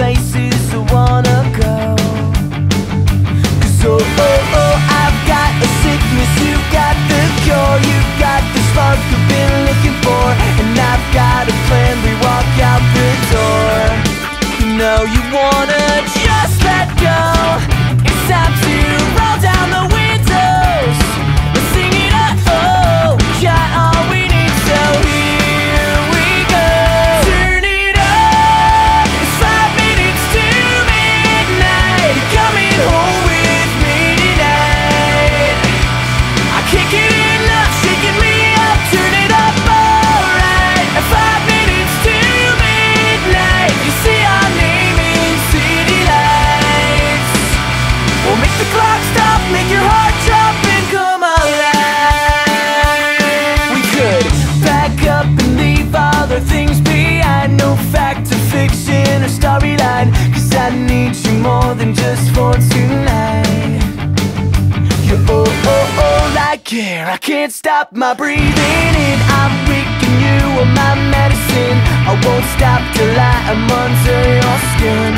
places I wanna go. Cause oh, oh I need you more than just for tonight. You're oh, oh, oh like air I can't stop my breathing in. I'm weak and you are my medicine. I won't stop till I am under your skin